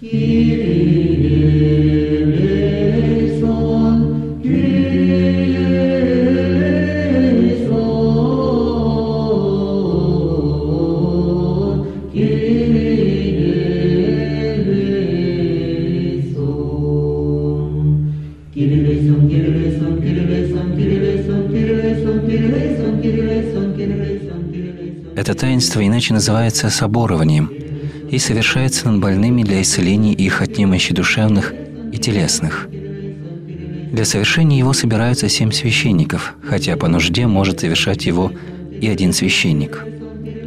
Это таинство иначе называется соборованием и совершается над больными для исцеления их от немощи душевных и телесных. Для совершения его собираются семь священников, хотя по нужде может совершать его и один священник.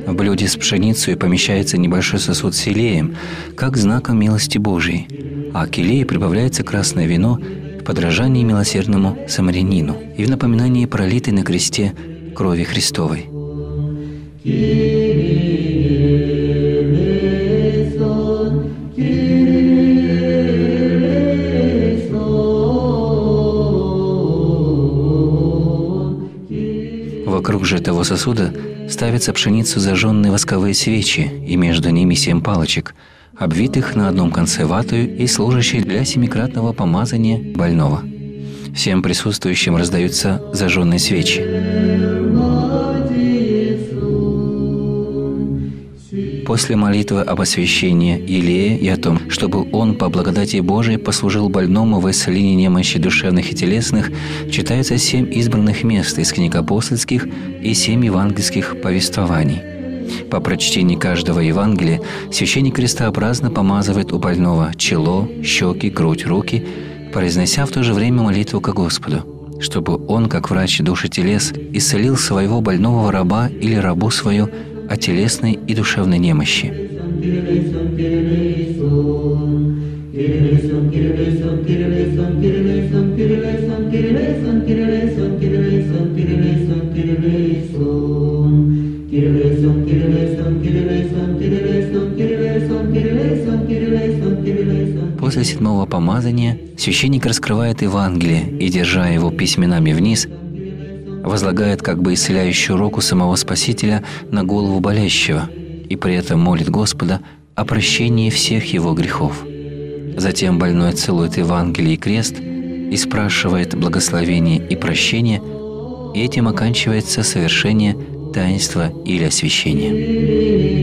В блюде с пшеницей помещается небольшой сосуд с елеем, как знаком милости Божией, а к елею прибавляется красное вино в подражании милосердному самарянину и в напоминании пролитой на кресте крови Христовой. Вокруг же этого сосуда ставятся пшеницу зажженные восковые свечи, и между ними семь палочек, обвитых на одном конце ватою и служащих для семикратного помазания больного. Всем присутствующим раздаются зажженные свечи. После молитвы об освящении Илея и о том, чтобы он по благодати Божией послужил больному в исцелении немощи душевных и телесных, читаются семь избранных мест из книг апостольских и семь евангельских повествований. По прочтении каждого Евангелия священник крестообразно помазывает у больного чело, щеки, грудь, руки, произнося в то же время молитву к Господу, чтобы он, как врач души телес, исцелил своего больного раба или рабу свою о телесной и душевной немощи. После седьмого помазания священник раскрывает Евангелие и, держа его письменами вниз, возлагает как бы исцеляющую руку самого Спасителя на голову болящего и при этом молит Господа о прощении всех его грехов. Затем больной целует Евангелие и крест и спрашивает благословение и прощение, и этим оканчивается совершение таинства или освящения.